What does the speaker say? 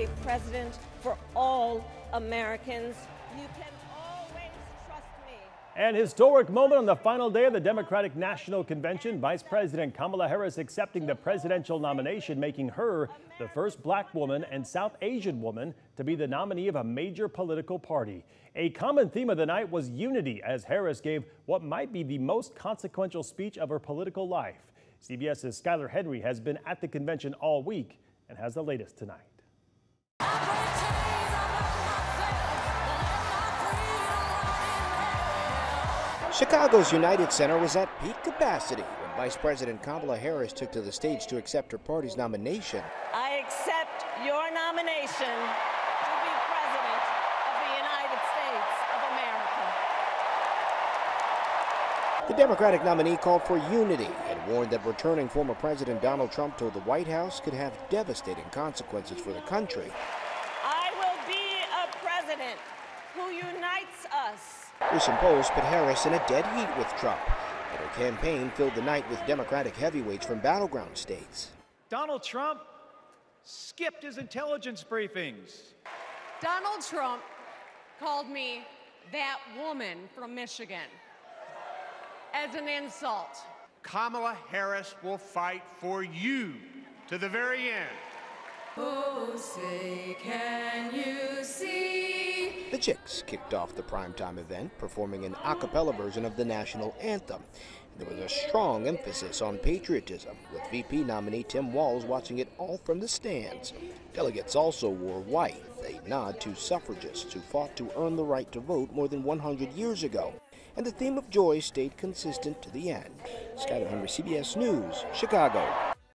a president for all Americans. You can always trust me. An historic moment on the final day of the Democratic National Convention. Vice President Kamala Harris accepting the presidential nomination, making her the first black woman and South Asian woman to be the nominee of a major political party. A common theme of the night was unity as Harris gave what might be the most consequential speech of her political life. CBS's Skyler Henry has been at the convention all week and has the latest tonight. Chicago's United Center was at peak capacity when Vice President Kamala Harris took to the stage to accept her party's nomination. I accept your nomination to be President of the United States of America. The Democratic nominee called for unity and warned that returning former President Donald Trump to the White House could have devastating consequences for the country. I will be a president who unites us. Recent polls put Harris in a dead heat with Trump, and her campaign filled the night with Democratic heavyweights from battleground states. Donald Trump skipped his intelligence briefings. Donald Trump called me that woman from Michigan as an insult. Kamala Harris will fight for you to the very end. Oh, say, can you see? The Chicks kicked off the primetime event, performing an a cappella version of the national anthem. There was a strong emphasis on patriotism, with VP nominee Tim Walz watching it all from the stands. Delegates also wore white, a nod to suffragists who fought to earn the right to vote more than 100 years ago. And the theme of joy stayed consistent to the end. Skyler Henry, CBS News, Chicago.